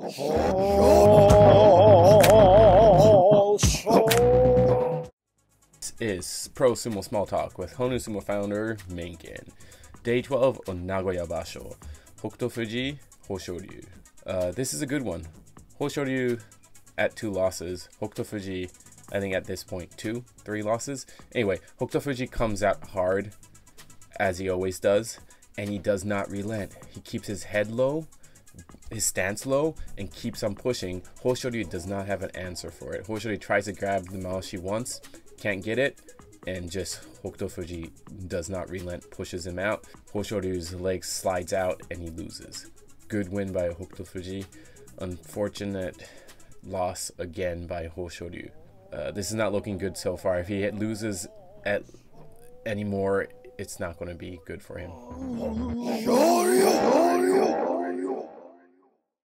This is Pro Sumo Small Talk with Honu Sumo founder Menken. Day 12 on Nagoya Basho. Hokuto Fuji, Hoshoryu. Uh, this is a good one. Hoshoryu at two losses. Hokuto Fuji, I think at this point, two, three losses. Anyway, Hokuto Fuji comes out hard, as he always does, and he does not relent. He keeps his head low, his stance low, and keeps on pushing. Hoshoryu does not have an answer for it. Hoshoryu tries to grab the mawashi wants, can't get it, and just Hokuto Fuji does not relent, pushes him out. Hoshoryu's leg slides out and he loses. Good win by Hokuto Fuji. Unfortunate loss again by Hoshoryu. Uh, this is not looking good so far. If he loses at anymore, it's not going to be good for him.